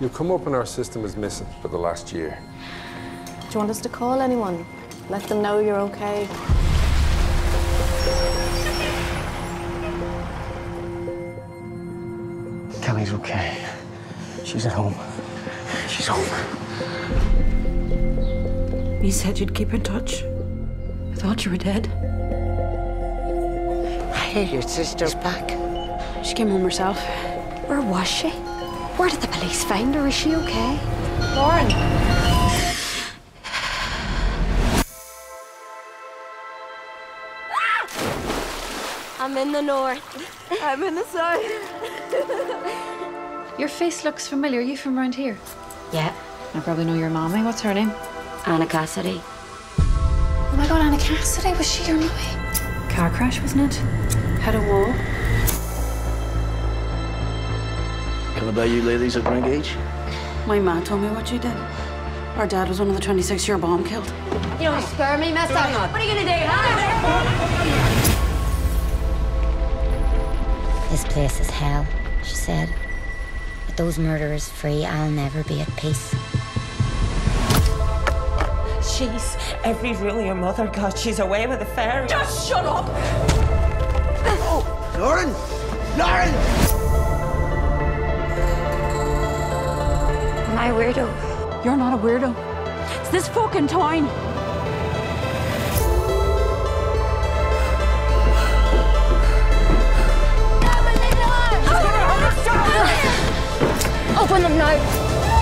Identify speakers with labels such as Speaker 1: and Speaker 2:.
Speaker 1: You'll come up in our system is missing for the last year.
Speaker 2: Do you want us to call anyone? Let them know you're okay.
Speaker 3: Kelly's okay. She's at home. She's home.
Speaker 4: You said you'd keep in touch. I thought you were dead.
Speaker 5: I hear your sister's back.
Speaker 4: She came home herself.
Speaker 5: Where was she? Where did the police find her? Is she okay?
Speaker 2: Lauren! Ah!
Speaker 5: I'm in the north.
Speaker 2: I'm in the south.
Speaker 6: Your face looks familiar. Are you from around here?
Speaker 5: Yeah,
Speaker 6: I probably know your mommy. What's her name?
Speaker 5: Anna Cassidy.
Speaker 6: Oh my god, Anna Cassidy. Was she your mommy? Car crash, wasn't it? Had a wall.
Speaker 3: Can I buy you ladies a drink each?
Speaker 4: My ma told me what you did. Our dad was one of the 26 your bomb killed.
Speaker 5: You don't scare me, mister. What are you gonna do, huh?
Speaker 7: This place is hell, she said. With those murderers free, I'll never be at peace.
Speaker 8: She's every rule your mother got. She's away with the fairy.
Speaker 4: Just shut up!
Speaker 3: Oh, Lauren!
Speaker 5: Lauren! I a weirdo?
Speaker 4: You're not a weirdo. It's this fucking town.
Speaker 5: Open them now.